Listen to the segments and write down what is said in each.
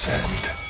Shall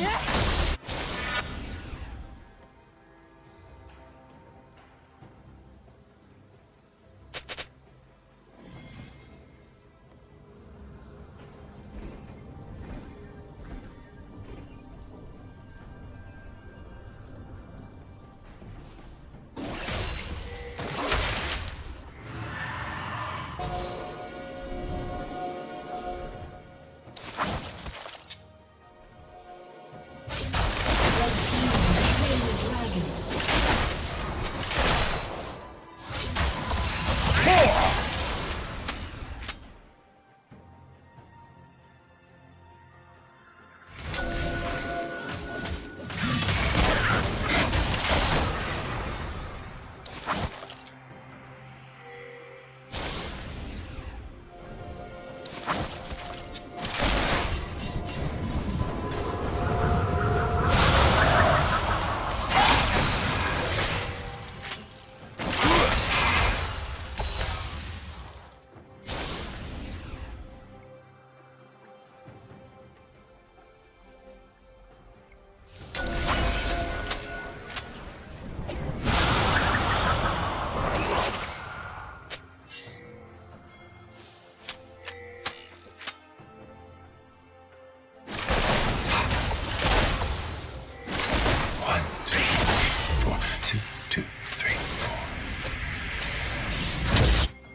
Yeah.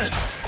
Ten.